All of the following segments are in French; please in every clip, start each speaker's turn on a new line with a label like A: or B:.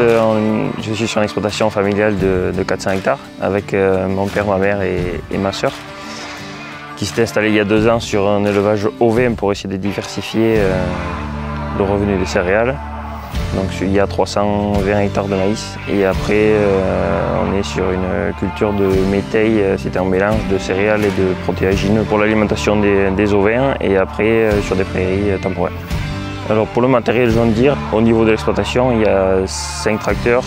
A: Euh, je suis sur une exploitation familiale de, 400 hectares avec euh, mon père, ma mère et, ma soeur qui s'était installé il y a deux ans sur un élevage OVM pour essayer de diversifier euh, le revenu des céréales. Donc il y a 320 hectares de maïs et après on est sur une culture de métail, c'était un mélange de céréales et de protéagineux pour l'alimentation des, des, ovins et après sur des prairies temporaires. Alors pour le matériel John Deere, au niveau de l'exploitation, il y a 5 tracteurs,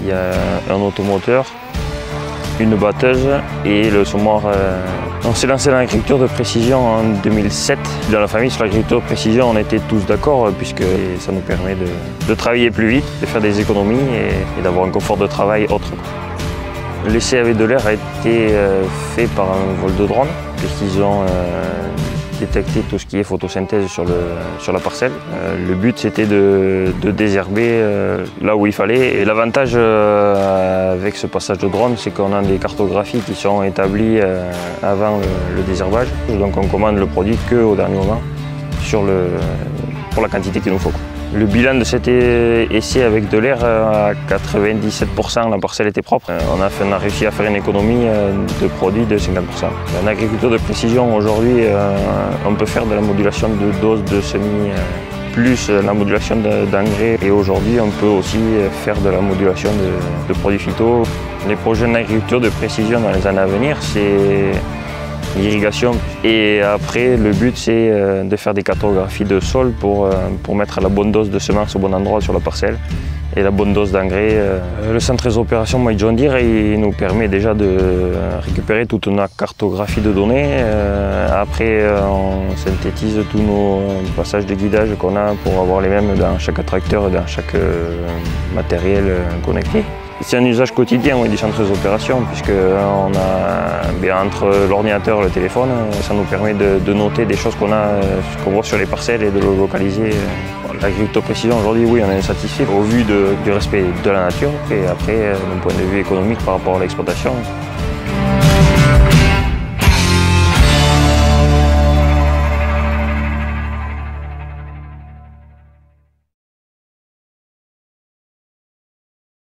A: il y a un automoteur, une batteuse et le semoir. Euh, on s'est lancé dans l'agriculture de précision en 2007. Dans la famille, sur l'agriculture de précision, on était tous d'accord euh, puisque ça nous permet de, travailler plus vite, de faire des économies et, d'avoir un confort de travail autre. L'essai avec de l'air a été euh, fait par un vol de drone puisqu'ils ont détecter tout ce qui est photosynthèse sur, le, sur la parcelle. Euh, le but c'était de, désherber euh, là où il fallait. Et l'avantage euh, avec ce passage de drone, c'est qu'on a des cartographies qui sont établies avant le, désherbage. Donc on commande le produit qu'au dernier moment sur le, pour la quantité qu'il nous faut. Le bilan de cet essai avec de l'air, à 97%, la parcelle était propre. On a, réussi à faire une économie euh, de produits de 50%. En agriculture de précision, aujourd'hui, euh, on peut faire de la modulation de doses de semis euh, plus la modulation d'engrais. Et aujourd'hui, on peut aussi faire de la modulation de, de produits phyto. Les projets d'agriculture de précision dans les années à venir, c'est l'irrigation. Et après, le but, c'est euh, de faire des cartographies de sol pour, euh, pour mettre la bonne dose de semences au bon endroit sur la parcelle et la bonne dose d'engrais. Euh. Le centre des opérations My John Deere il nous permet déjà de récupérer toute notre cartographie de données. Après, on synthétise tous nos passages de guidage qu'on a pour avoir les mêmes dans chaque tracteur et dans chaque matériel connecté. C'est un usage quotidien centre des opérations, puisque on a, bien, entre l'ordinateur et le téléphone, ça nous permet de, noter des choses qu'on a, qu'on voit sur les parcelles et de le localiser. L'agriculture précision aujourd'hui, oui, on est satisfait au vu du respect de la nature et après, d'un point de vue économique par rapport à l'exploitation.